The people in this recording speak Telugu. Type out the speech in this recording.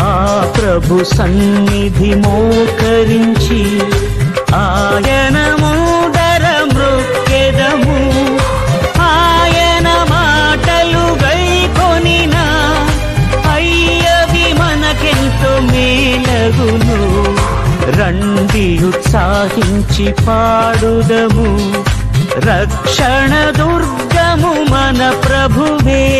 ఆ ప్రభు సన్నిధి మోకరించి ఆయన ముందర మృక్కెదము. ఆయన మాటలు గైకొనిన అయ్యవి మనకెంతో మేలగును. రండి ఉత్సాహించి పాడుదము. రక్షణ దుర్గము మన ప్రభువే.